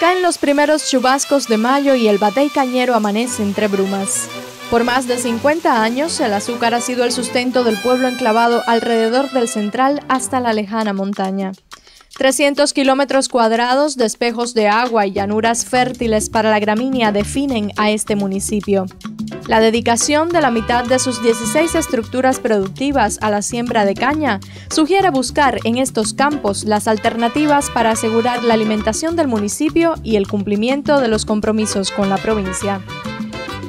Caen los primeros chubascos de mayo y el batey cañero amanece entre brumas. Por más de 50 años, el azúcar ha sido el sustento del pueblo enclavado alrededor del central hasta la lejana montaña. 300 kilómetros cuadrados de espejos de agua y llanuras fértiles para la gramínea definen a este municipio. La dedicación de la mitad de sus 16 estructuras productivas a la siembra de caña sugiere buscar en estos campos las alternativas para asegurar la alimentación del municipio y el cumplimiento de los compromisos con la provincia.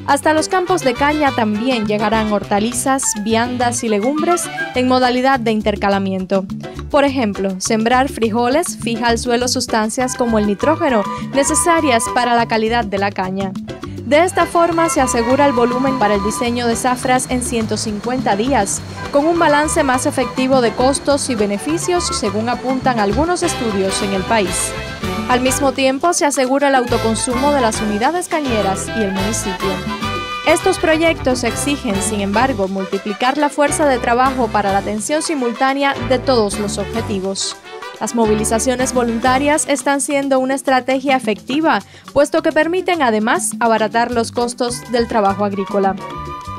Hasta los campos de caña también llegarán hortalizas, viandas y legumbres en modalidad de intercalamiento. Por ejemplo, sembrar frijoles fija al suelo sustancias como el nitrógeno necesarias para la calidad de la caña. De esta forma se asegura el volumen para el diseño de zafras en 150 días, con un balance más efectivo de costos y beneficios según apuntan algunos estudios en el país. Al mismo tiempo se asegura el autoconsumo de las unidades cañeras y el municipio. Estos proyectos exigen, sin embargo, multiplicar la fuerza de trabajo para la atención simultánea de todos los objetivos. Las movilizaciones voluntarias están siendo una estrategia efectiva, puesto que permiten además abaratar los costos del trabajo agrícola.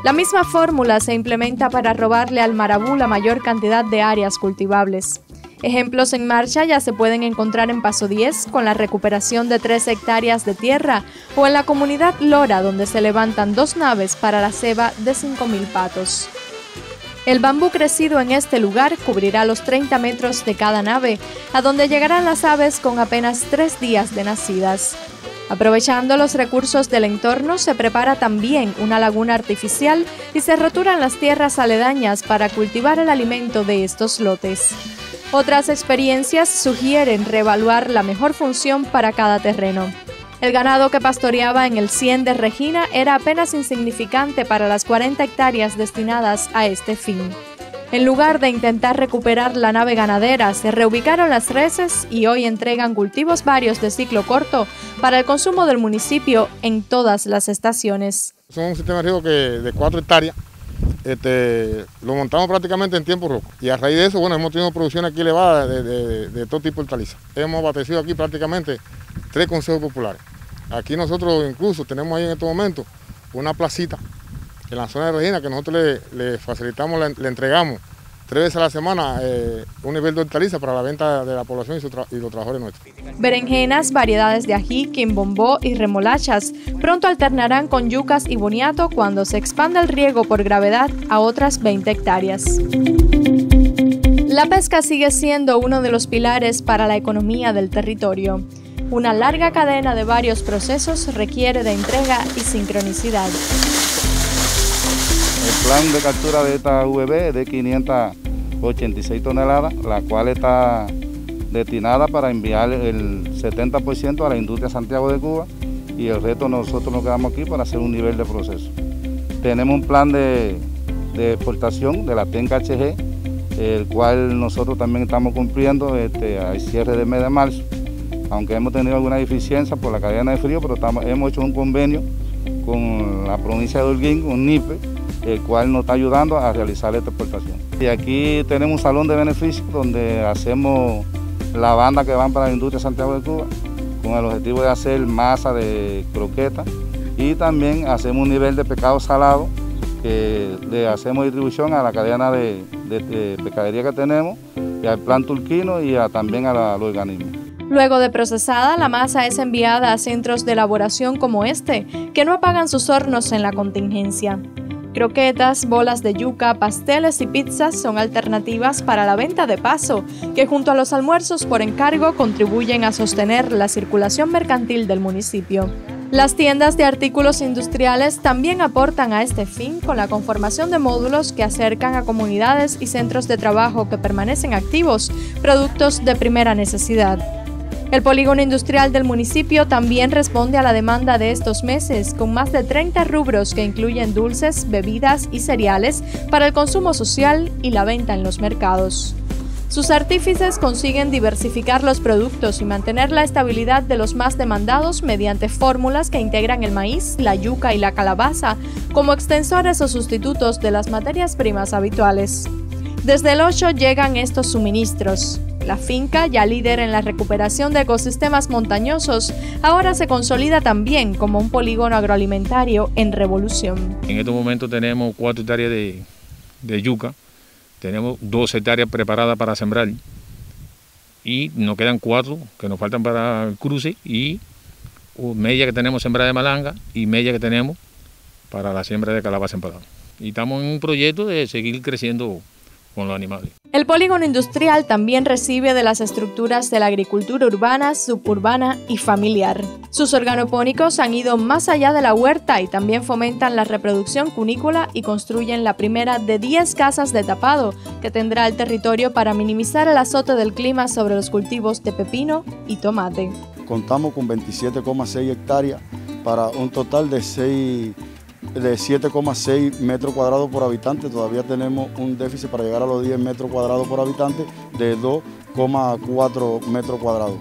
La misma fórmula se implementa para robarle al marabú la mayor cantidad de áreas cultivables. Ejemplos en marcha ya se pueden encontrar en Paso 10 con la recuperación de 3 hectáreas de tierra o en la comunidad Lora donde se levantan dos naves para la ceba de 5.000 patos. El bambú crecido en este lugar cubrirá los 30 metros de cada nave, a donde llegarán las aves con apenas tres días de nacidas. Aprovechando los recursos del entorno, se prepara también una laguna artificial y se roturan las tierras aledañas para cultivar el alimento de estos lotes. Otras experiencias sugieren reevaluar la mejor función para cada terreno. El ganado que pastoreaba en el 100 de Regina era apenas insignificante para las 40 hectáreas destinadas a este fin. En lugar de intentar recuperar la nave ganadera, se reubicaron las reses y hoy entregan cultivos varios de ciclo corto para el consumo del municipio en todas las estaciones. Son un sistema de riego que de 4 hectáreas este, lo montamos prácticamente en tiempo rojo. Y a raíz de eso, bueno, hemos tenido producción aquí elevada de, todo tipo de hortalizas. Hemos abastecido aquí prácticamente tres consejos populares. Aquí nosotros incluso tenemos ahí en estos momentos una placita en la zona de Regina que nosotros le, facilitamos, le entregamos tres veces a la semana eh, un nivel de hortaliza para la venta de la población y, los trabajadores nuestros. Berenjenas, variedades de ají, quimbombó y remolachas pronto alternarán con yucas y boniato cuando se expanda el riego por gravedad a otras 20 hectáreas. La pesca sigue siendo uno de los pilares para la economía del territorio. Una larga cadena de varios procesos requiere de entrega y sincronicidad. El plan de captura de esta VB es de 586 toneladas, la cual está destinada para enviar el 70% a la industria Santiago de Cuba y el resto nosotros nos quedamos aquí para hacer un nivel de proceso. Tenemos un plan de, exportación de la TENCA el cual nosotros también estamos cumpliendo este, al cierre del mes de marzo, aunque hemos tenido alguna deficiencia por la cadena de frío, pero hemos hecho un convenio con la provincia de Holguín, un NIPE, el cual nos está ayudando a realizar esta exportación. Y aquí tenemos un salón de beneficios donde hacemos la banda que van para la industria de Santiago de Cuba, con el objetivo de hacer masa de croqueta y también hacemos un nivel de pescado salado que le hacemos distribución a la cadena de, pescadería que tenemos, al plan turquino y también a, los organismos. Luego de procesada, la masa es enviada a centros de elaboración como este, que no apagan sus hornos en la contingencia. Croquetas, bolas de yuca, pasteles y pizzas son alternativas para la venta de paso, que junto a los almuerzos por encargo contribuyen a sostener la circulación mercantil del municipio. Las tiendas de artículos industriales también aportan a este fin con la conformación de módulos que acercan a comunidades y centros de trabajo que permanecen activos productos de primera necesidad. El polígono industrial del municipio también responde a la demanda de estos meses, con más de 30 rubros que incluyen dulces, bebidas y cereales para el consumo social y la venta en los mercados. Sus artífices consiguen diversificar los productos y mantener la estabilidad de los más demandados mediante fórmulas que integran el maíz, la yuca y la calabaza como extensores o sustitutos de las materias primas habituales. Desde el 8 llegan estos suministros La finca, ya líder en la recuperación de ecosistemas montañosos, ahora se consolida también como un polígono agroalimentario en revolución. En estos momentos tenemos cuatro hectáreas de, yuca, tenemos dos hectáreas preparadas para sembrar y nos quedan cuatro que nos faltan para el cruce y media que tenemos sembrada de malanga y media que tenemos para la siembra de calabaza empadada. Y estamos en un proyecto de seguir creciendo con los animales. El polígono industrial también recibe de las estructuras de la agricultura urbana, suburbana y familiar. Sus organopónicos han ido más allá de la huerta y también fomentan la reproducción cunícola y construyen la primera de 10 casas de tapado que tendrá el territorio para minimizar el azote del clima sobre los cultivos de pepino y tomate. Contamos con 27,6 hectáreas para un total de 6 de 7,6 metros cuadrados por habitante, todavía tenemos un déficit para llegar a los 10 metros cuadrados por habitante de 2,4 metros cuadrados.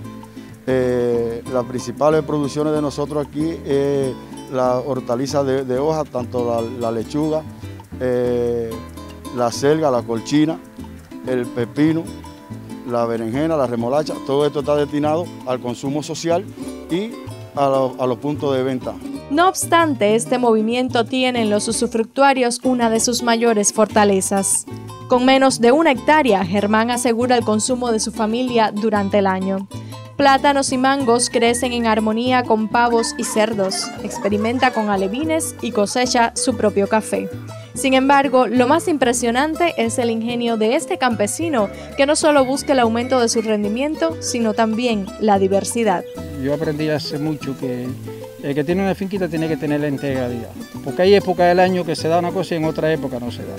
Eh, las principales producciones de nosotros aquí es la hortaliza de, hoja, tanto la, lechuga, eh, la selga, la colchina, el pepino, la berenjena, la remolacha, todo esto está destinado al consumo social y a los puntos de venta. No obstante, este movimiento tiene en los usufructuarios una de sus mayores fortalezas. Con menos de una hectárea, Germán asegura el consumo de su familia durante el año. Plátanos y mangos crecen en armonía con pavos y cerdos, experimenta con alevines y cosecha su propio café. Sin embargo, lo más impresionante es el ingenio de este campesino, que no solo busca el aumento de su rendimiento, sino también la diversidad. Yo aprendí hace mucho que el que tiene una finquita tiene que tener la integralidad, porque hay épocas del año que se da una cosa y en otra época no se da.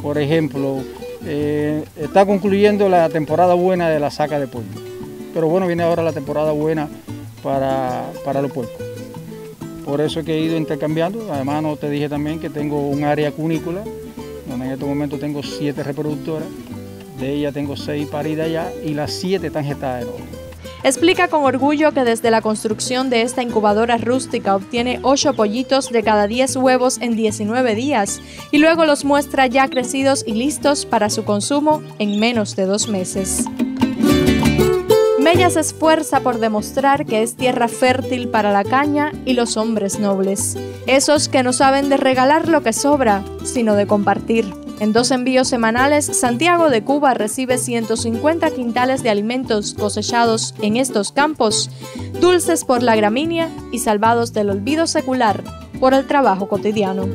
Por ejemplo, eh, está concluyendo la temporada buena de la saca de pollo, pero bueno, viene ahora la temporada buena para, para los puercos. Por eso es que he ido intercambiando. Además, no te dije también que tengo un área cunícola, donde en este momento tengo siete reproductoras. De ellas tengo seis paridas ya y las siete están gestadas de nuevo. Explica con orgullo que desde la construcción de esta incubadora rústica obtiene 8 pollitos de cada 10 huevos en 19 días y luego los muestra ya crecidos y listos para su consumo en menos de dos meses. Mella se esfuerza por demostrar que es tierra fértil para la caña y los hombres nobles, esos que no saben de regalar lo que sobra, sino de compartir. En dos envíos semanales, Santiago de Cuba recibe 150 quintales de alimentos cosechados en estos campos, dulces por la gramínea y salvados del olvido secular por el trabajo cotidiano.